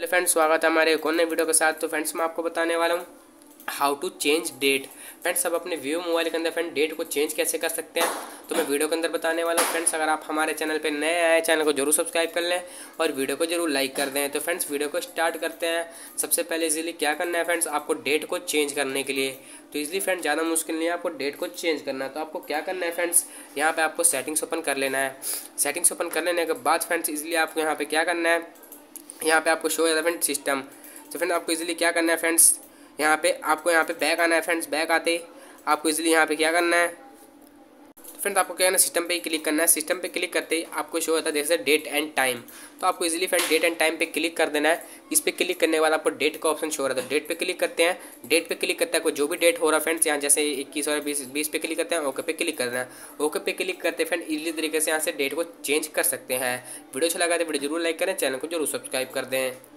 Hello friends, स्वागत है हमारे एक और नए वीडियो के साथ। तो फ्रेंड्स, मैं आपको बताने वाला हूँ how to change date friends, अब अपने व्यू मोबाइल के अंदर फ्रेंड डेट को चेंज कैसे कर सकते हैं? तो मैं वीडियो के अंदर बताने वाला हूँ फ्रेंड्स, अगर आप हमारे चैनल पर नए आए चैनल को ज़रूर सब्सक्राइब कर लें और वीडियो को ज़रूर लाइक कर दें। तो फ्रेंड्स, वीडियो को स्टार्ट करते हैं। सबसे पहले इजीली क्या करना है फ्रेंड्स, आपको डेट को चेंज करने के लिए। तो इजीली फ्रेंड ज़्यादा मुश्किल नहीं है आपको डेट को चेंज करना। है तो आपको क्या करना है फ्रेंड्स, यहाँ पर आपको सेटिंग्स ओपन कर लेना है। सेटिंग्स ओपन कर लेने के बाद फ्रेंड्स इजीली आपको यहाँ पर क्या करना है यहाँ पे आपको शो हो जाता है फ्रेंड सिस्टम तो फ्रेंड आपको इजीली क्या करना है फ्रेंड्स यहाँ पे, आपको यहाँ पे बैक आना है फ्रेंड्स बैक आते आपको इजीली यहाँ पे क्या करना है? फ्रेंड्स, आपको क्या करना सिस्टम पे ही क्लिक करना है। सिस्टम पे क्लिक करते ही आपको शो होता है, जैसे डेट एंड टाइम तो आपको easily friend date and time पे क्लिक कर देना है। इस पर क्लिक करने के बाद आपको डेट का ऑप्शन शो हो रहा है। डेट पे क्लिक करते हैं। डेट पे क्लिक करते हैं, कोई जो भी डेट हो रहा है फ्रेंड्स यहाँ जैसे इक्कीस और बीस बीस पे क्लिक करते हैं ओके पे क्लिक करना है। ओके पे क्लिक करते हैं फ्रेंड इजीली तरीके से यहाँ से डेट को चेंज कर सकते हैं। वीडियो अच्छा लगा तो वीडियो ज़रूर लाइक करें, चैनल को ज़रूर सब्सक्राइब कर दें।